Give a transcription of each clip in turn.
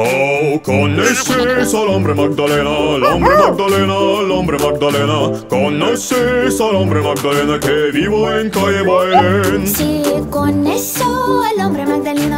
Oh, conoces al hombre Magdalena, al hombre Magdalena, al hombre Magdalena. Conoces al hombre Magdalena que vivo en calle Bailén. Sí, conozco al hombre Magdalena.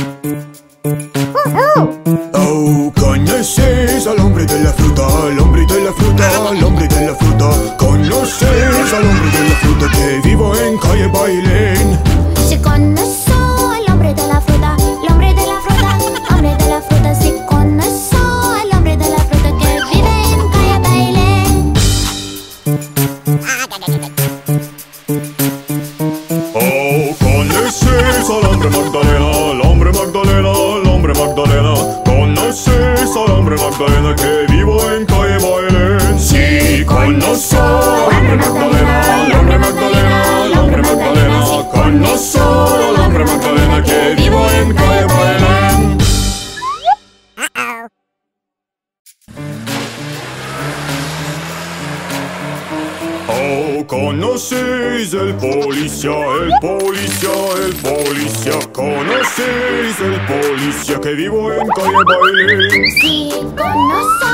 Oh, conocéis el policía, el policía, el policía. Conocéis el policía que vivo en calle. Sí, conozco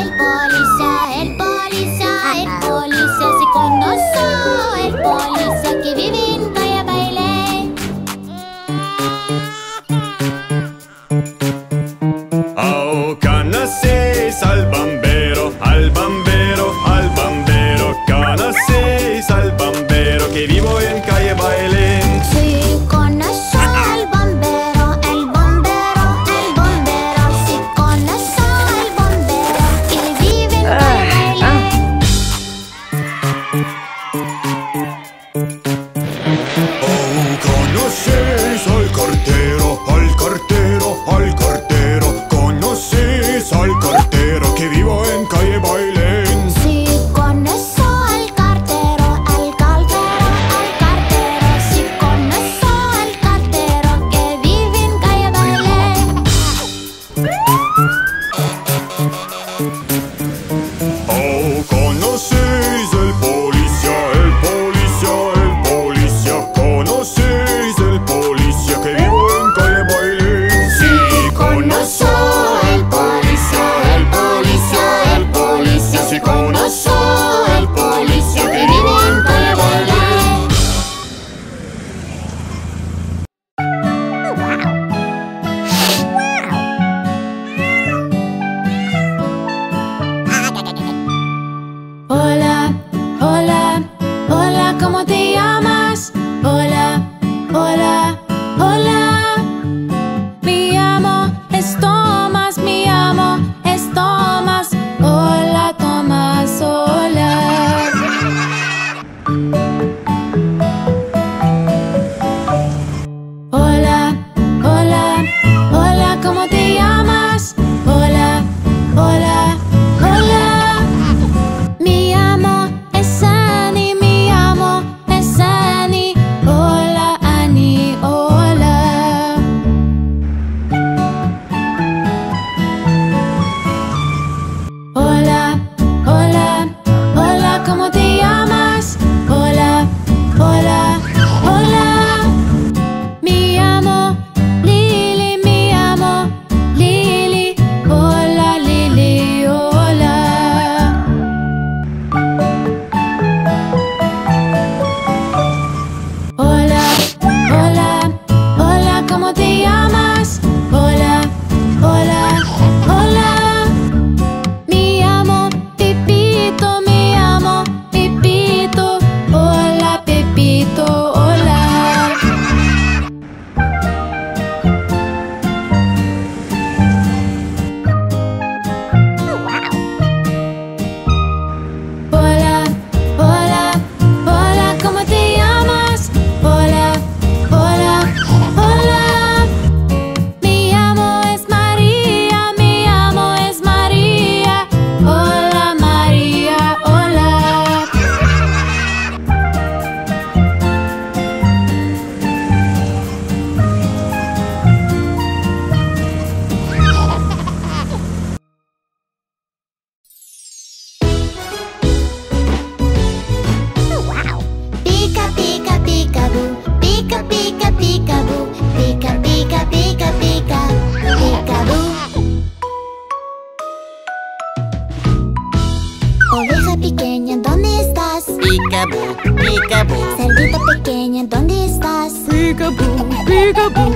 el policía. Estoy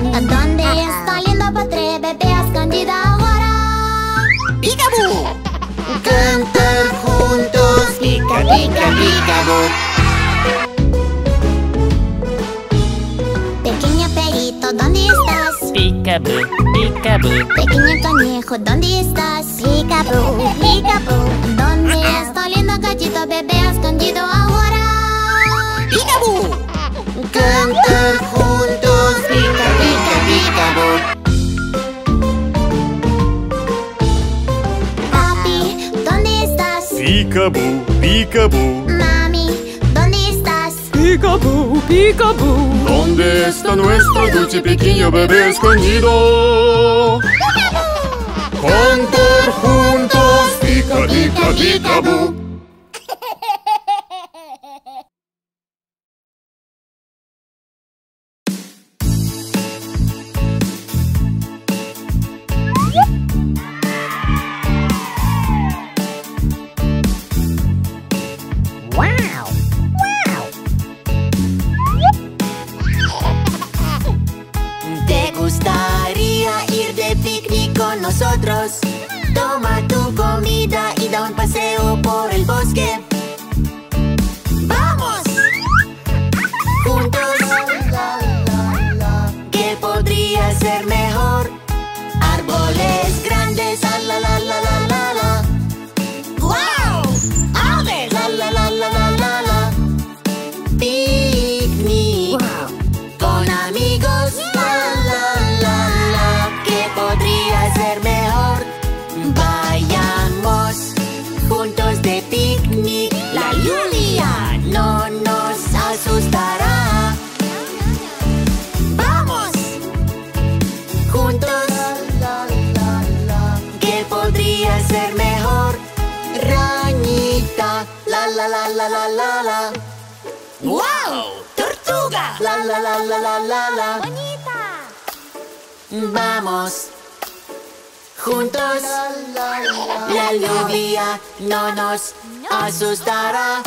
peekaboo. ¿A dónde está lindo padre, bebé escondido ahora? Peekaboo. Cantar juntos. Pica, pica, peekaboo. Pequeño perito, ¿dónde estás? Peekaboo, peekaboo. Pequeño conejo, ¿dónde estás? Peekaboo, peekaboo ¿Dónde está lindo gallito, bebé escondido ahora? Peekaboo. Cantar juntos. Pica, pica, peekaboo. Papi, ¿dónde estás? Peekaboo, peekaboo. Mami, ¿dónde estás? Peekaboo, peekaboo. ¿Dónde está nuestro dulce pequeño bebé escondido? Cantar juntos, pica, pica, peekaboo. La la la la la la. ¡Wow! ¡Tortuga! La la la la la la la. ¡Bonita! Vamos juntos. La lluvia no nos asustará.